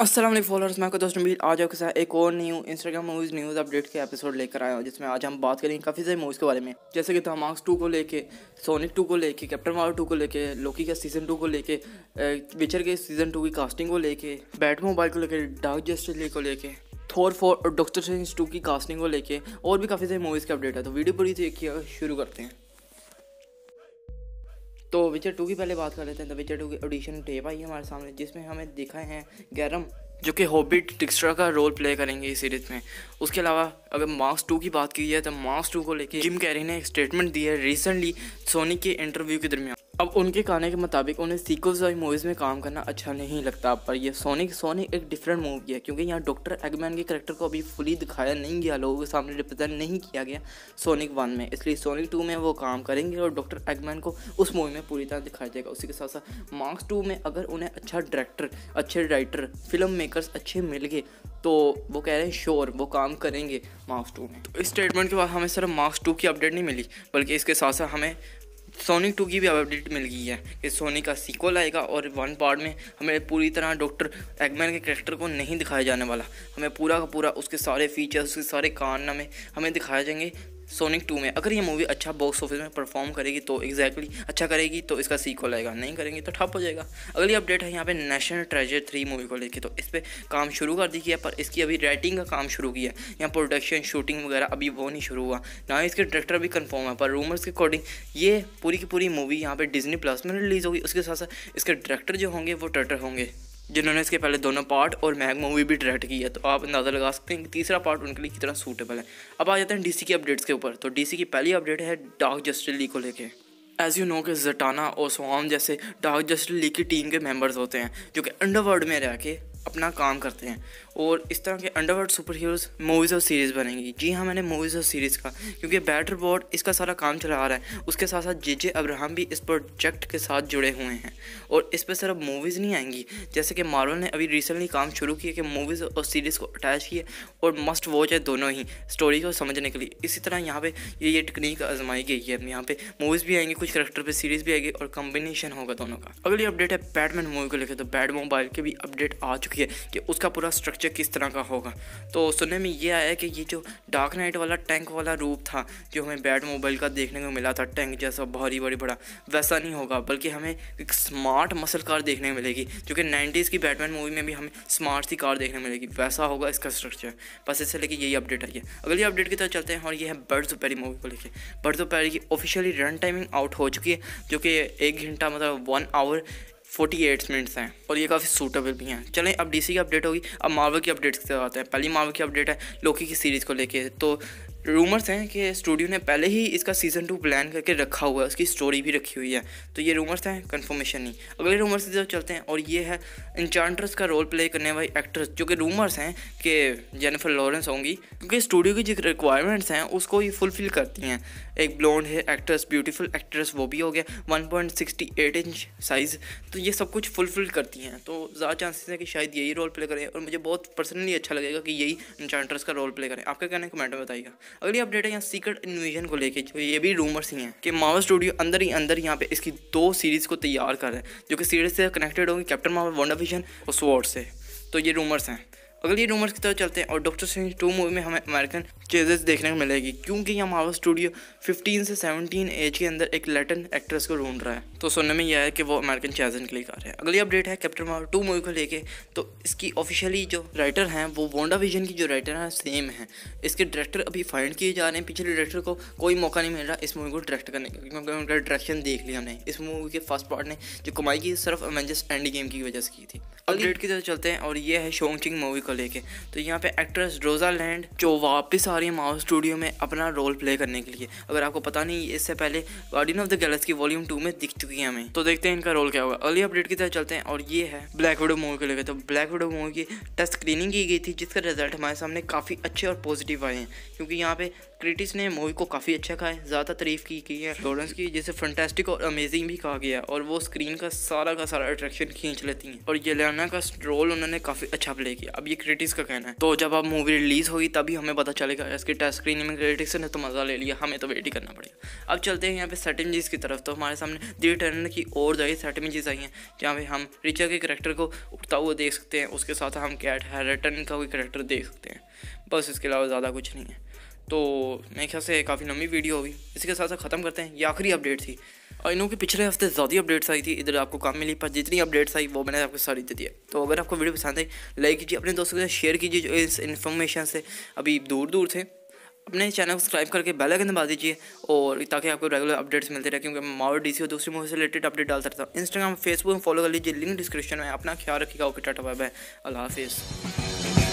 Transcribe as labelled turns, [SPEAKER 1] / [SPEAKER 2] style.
[SPEAKER 1] Aslam followers मैं आपका दोस्त आज आपके साथ एक और new Instagram movies news update के एपिसोड लेकर आया हूँ, जिसमें आज हम बात करेंगे काफ़ी सारी मूवीज़ के बारे में। जैसे कि धमाक्स टू को लेके सोनिक टू को लेके कैप्टन मार टू को लेके लोकी का सीज़न टू को लेके विचर के सीज़न टू की कास्टिंग को लेके बैट मोबाइल को लेके डार्क जस्टिस को लेके थोर फोर और डॉक्टर स्ट्रेंज टू की कास्टिंग को लेके, और भी काफ़ी सारी मूवीज़ के अपडेट है। तो वीडियो पूरी देखिए, शुरू करते हैं। तो विचर टू की पहले बात कर लेते हैं तो विचर टू की ऑडिशन टेप आई हमारे सामने, जिसमें हमें दिखाए हैं गैरम जो कि हॉबिट टिक्सट्रा का रोल प्ले करेंगे इस सीरीज़ में। उसके अलावा अगर मार्क्स टू की बात की जाए तो मार्क्स टू को लेकर जिम कैरी ने एक स्टेटमेंट दी है रिसेंटली सोनी के इंटरव्यू के दरमियान। अब उनके कहने के मुताबिक उन्हें सीक्वल्स वाली मूवीज़ में काम करना अच्छा नहीं लगता, पर ये सोनिक सोनिक एक डिफरेंट मूवी है, क्योंकि यहाँ डॉक्टर एगमैन के करेक्टर को अभी फुली दिखाया नहीं गया, लोगों के सामने रिप्रेजेंट नहीं किया गया सोनिक वन में। इसलिए सोनिक टू में वो काम करेंगे और डॉक्टर एगमैन को उस मूवी में पूरी तरह दिखाया जाएगा। उसी के साथ साथ मार्क्स टू में अगर उन्हें अच्छा डायरेक्टर अच्छे राइटर फ़िल्म मेकर्स अच्छे मिल गए तो वो कह रहे हैं श्योर वो काम करेंगे मार्क्स टू में. तो इस स्टेटमेंट के बाद हमें सिर्फ़ मार्क्स टू की अपडेट नहीं मिली, बल्कि इसके साथ साथ हमें सोनिक टू की भी अपडेट मिल गई है कि सोनी का सीक्वल आएगा और वन पार्ट में हमें पूरी तरह डॉक्टर एगमैन के करेक्टर को नहीं दिखाया जाने वाला। हमें पूरा का पूरा उसके सारे फीचर्स उसके सारे कान हमें हमें दिखाए जाएँगे। सोनिक टू में। अगर ये मूवी अच्छा बॉक्स ऑफ़िस में परफॉर्म करेगी तो एग्जैक्टली exactly अच्छा करेगी तो इसका सीक्वल आएगा। नहीं करेंगे तो ठप हो जाएगा। अगली अपडेट है यहाँ पे नेशनल ट्रेजर थ्री मूवी को लेके। तो इस पर काम शुरू कर दी गया, पर इसकी अभी राइटिंग का काम शुरू किया। है यहाँ प्रोडक्शन शूटिंग वगैरह अभी वो नहीं शुरू हुआ। ना इसके डायरेक्टर भी कन्फर्म है, पर रूमर्स के अकॉर्डिंग ये पूरी की पूरी मूवी यहाँ पर डिजनी प्लस में रिलीज़ होगी। उसके साथ साथ इसके डायरेक्टर जो होंगे वो ट्रेटर होंगे। जिन्होंने इसके पहले दोनों पार्ट और मैग मूवी भी डायरेक्ट की है तो आप अंदाज़ा लगा सकते हैं कि तीसरा पार्ट उनके लिए कितना सूटेबल है। अब आ जाते हैं डीसी की अपडेट्स के ऊपर। तो डीसी की पहली अपडेट है डार्क जस्टिस लीग को लेके। एज़ यू नो के जटाना और सोहम जैसे डार्क जस्टिस लीग की टीम के मेंबर्स होते हैं, जो कि अंडरवर्ल्ड में रह के अपना काम करते हैं। और इस तरह के अंडरवर्ल्ड सुपर हीरोज़ मूवीज़ और सीरीज़ बनेंगी। जी हाँ मैंने मूवीज़ और सीरीज़ का, क्योंकि बैटर बोर्ड इसका सारा काम चला आ रहा है। उसके साथ साथ जे जे अब्राहम भी इस प्रोजेक्ट के साथ जुड़े हुए हैं। और इस पर सिर्फ़ मूवीज़ नहीं आएँगी। जैसे कि मार्वल ने अभी रिसेंटली काम शुरू किया कि मूवीज़ और सीरीज़ को अटैच किए और मस्ट वॉच है दोनों ही स्टोरी को समझने के लिए। इसी तरह यहाँ पे ये ये टेक्निक आजमाई गई है। यहाँ पे मूवीज़ भी आएँगी, कुछ करेक्टर पे सीरीज़ भी आएगी और कॉम्बिनेशन होगा दोनों का। अगली अपडेट है बैटमैन मूवी को लेकर। तो बैट मोबाइल की भी अपडेट आ चुकी है कि उसका पूरा स्ट्रक्चर किस तरह का होगा। तो सुनने में ये आया कि ये जो डार्क नाइट वाला टैंक वाला रूप था, जो हमें बैट मोबाइल का देखने को मिला था टैंक जैसा भारी बड़ी बड़ा, वैसा नहीं होगा, बल्कि हमें एक स्मार्ट मसल कार देखने को मिलेगी, जो कि नाइन्टीज़ की बैटमैन मूवी में भी हमें स्मार्ट सी कार देखने मिलेगी, वैसा होगा इसका स्ट्रक्चर बस इससे लेके यही अपडेट आई है अगली अपडेट की तरफ़ चलते हैं और ये है बर्ड्स पैरी मूवी को लेकर बर्ड्स पैरी की ऑफिशियली रन टाइमिंग आउट हो चुकी है, जो कि एक घंटा मतलब one hour forty eight minutes हैं और ये काफ़ी सूटेबल भी हैं। चलें, अब डीसी की अपडेट होगी। अब मार्वल की अपडेट्स के साथ आते हैं। पहली मार्वल की अपडेट है लोकी की सीरीज़ को लेके। तो रूमर्स हैं कि स्टूडियो ने पहले ही इसका सीज़न टू प्लान करके रखा हुआ है। उसकी स्टोरी भी रखी हुई है। तो ये रूमर्स हैं कंफर्मेशन नहीं। अगले रूमर्स की तरफ़ चलते हैं और ये है इंचांट्रस का रोल प्ले करने वाली एक्ट्रेस जो कि रूमर्स हैं कि जेनिफर लॉरेंस होंगी। क्योंकि स्टूडियो की जो रिक्वायरमेंट्स हैं, उसको ये फुलफिल करती हैं। एक ब्लॉन्ड है एक्ट्रेस ब्यूटीफुल एक्ट्रेस वो भी हो गया। One point sixty eight inch size तो ये सब कुछ फुलफिल करती हैं। तो ज़्यादा चांसेस हैं कि शायद यही रोल प्ले करें और मुझे बहुत पर्सनली अच्छा लगेगा कि यही इंचांट्रस का रोल प्ले करें। आपका कहना कमेंट में बताइएगा। अगली अपडेट है यहाँ सीक्रेट इन्विजन को लेकर जो ये भी रूमर्स ही हैं कि मावर स्टूडियो अंदर ही अंदर यहाँ पे इसकी दो सीरीज़ को तैयार कर रहे हैं, जो कि सीरीज़ से कनेक्टेड होंगी कैप्टन मावर वंडर विजन और स्वॉर्ड से। तो ये रूमर्स हैं। अगली रूमर्स की तरफ़ चलते हैं और डॉक्टर स्ट्रेंज टू मूवी में हमें अमेरिकन चेजेस देखने को मिलेगी, क्योंकि यहाँ मार्वल स्टूडियो 15 से 17 एज के अंदर एक लैटन एक्ट्रेस को ढूंढ रहा है। तो सुनने में यह है कि वो अमेरिकन चेजन के लिए कर रहे हैं। अगली अपडेट है कैप्टन मार्वल टू मूवी को लेके। तो इसकी ऑफिशियली जो राइटर हैं, वो वोंडा विजन की जो राइटर हैं सेम है। इसके डायरेक्टर अभी फाइंड किए जा रहे हैं। पिछले डायरेक्टर को कोई मौका नहीं मिल रहा इस मूवी को डायरेक्ट करने का, क्योंकि उनका डायरेक्शन देख लिया हमने। इस मूवी के फ़र्स्ट पार्ट ने जो कमाई की, सिर्फ़ अवेंजर्स एंड गेम की वजह से की थी। अपडेट की तरफ़ चलते हैं और ये है शोंगचिंग मूवी को लेके। तो यहाँ पे एक्ट्रेस रोजा लैंड जो वापस आ रही है माओ स्टूडियो में अपना रोल प्ले करने के लिए। अगर आपको पता नहीं, इससे पहले Guardian of the Galaxy volume two में दिख चुकी है हमें। तो देखते हैं इनका रोल क्या होगा। अगली अपडेट की तरह चलते हैं और ये है ब्लैक विडो मूवी को लेकर। तो ब्लैक विडो मूवी की टेस्ट स्क्रीनिंग की गई थी, जिसका रिज़ल्ट हमारे सामने काफ़ी अच्छे और पॉजिटिव आए हैं। क्योंकि यहाँ पे क्रिटिक्स ने मूवी को काफ़ी अच्छा कहा है ज़्यादा तारीफ़ की की है। लॉरेंस की, जिसे फंटेस्टिक और अमेजिंग भी कहा गया, और वो स्क्रीन का सारा का सारा अट्रैक्शन खींच लेती हैं। और येलियाना का रोल उन्होंने काफ़ी अच्छा प्ले किया। अब ये क्रिटिक्स का कहना है। तो जब अब मूवी रिलीज़ होगी तभी हमें पता चलेगा, इसके टेस्ट स्क्रीन में क्रिटिक्स ने तो मज़ा ले लिया, हमें तो वेट ही करना पड़ेगा। अब चलते हैं यहाँ पे सेटिंग की तरफ़। तो हमारे सामने दी टर्न की और जाए सेटिंग आई हैं, जहाँ पे हम रिचर के करेक्टर को उठता हुआ देख सकते हैं। उसके साथ हम कैट हैरटन का भी करेक्टर देख सकते हैं। बस इसके अलावा ज़्यादा कुछ नहीं है। तो मेरे ख्याल से काफ़ी लंबी वीडियो होगी। इसी के साथ साथ ख़त्म करते हैं। ये आखिरी अपडेट थी। और इनों की पिछले हफ़्ते ज़्यादा अपडेट्स आई थी। इधर आपको काम मिली, पर जितनी अपडेट्स आई, वो मैंने आपको सारी दे दिया। तो अगर आपको वीडियो पसंद आई लाइक कीजिए, अपने दोस्तों के साथ शेयर कीजिए, जो इस इन्फॉर्मेशन से अभी दूर दूर थे। अपने चैनल को सब्सक्राइब करके बेल आइकन दबा दीजिए, और ताकि आपको रेगुलर अपडेट्स मिलते रहे, क्योंकि मैं मावर डीसी और दूसरी मूवी से रिलेटेड अपडेट डालता रहता हूँ। इंस्टाग्राम फेसबुक में फॉलो कर लीजिए। लिंक डिस्क्रिप्शन में अपना ख्याल रखिएगा। ओके, टाटा बाय बाय अल्लाह हाफिज़।